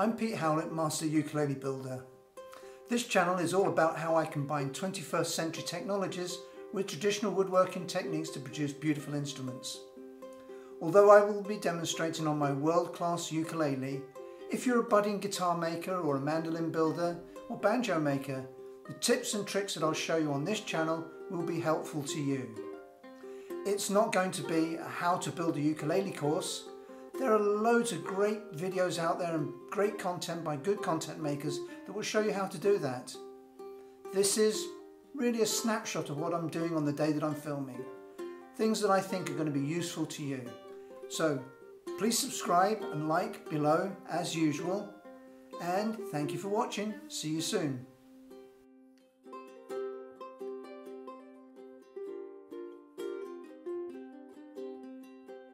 I'm Pete Howlett, Master Ukulele Builder. This channel is all about how I combine 21st century technologies with traditional woodworking techniques to produce beautiful instruments. Although I will be demonstrating on my world-class ukulele, if you're a budding guitar maker or a mandolin builder or banjo maker, the tips and tricks that I'll show you on this channel will be helpful to you. It's not going to be a how to build a ukulele course. There are loads of great videos out there and great content by good content makers that will show you how to do that. This is really a snapshot of what I'm doing on the day that I'm filming. Things that I think are going to be useful to you. So please subscribe and like below as usual. And thank you for watching. See you soon.